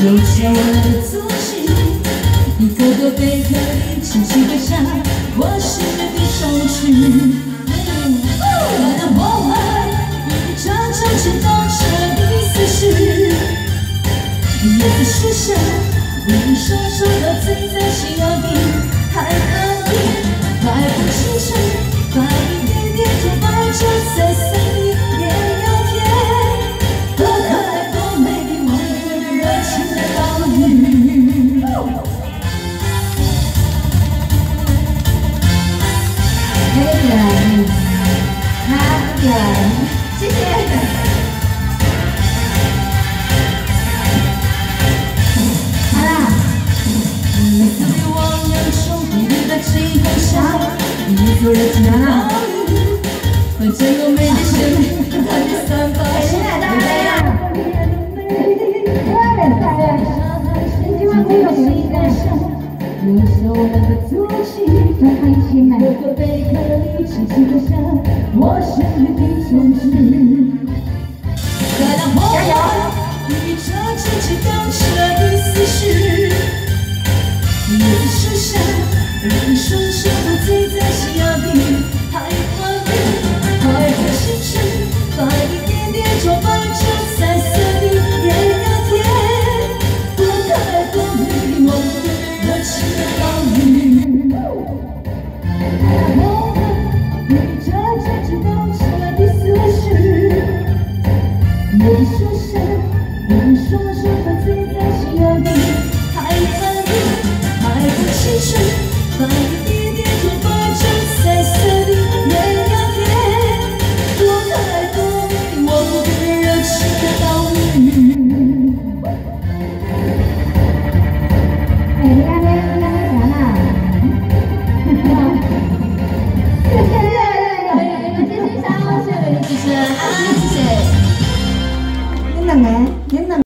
又下我的足迹，一个个背影轻轻跪下，我心的守曲。我的梦啊，一场场情放下，第四世。夜的树下，一双手都醉在夕阳里。来，谢谢。好了。嗯。啥？你说人气来了。肯定在大嘞呀！肯定在大呀！人气万万不要便宜。再一起买。我们有最巨大的你绪说生有说生活最在意爱会心失怀疑谢谢。你哪个？你哪？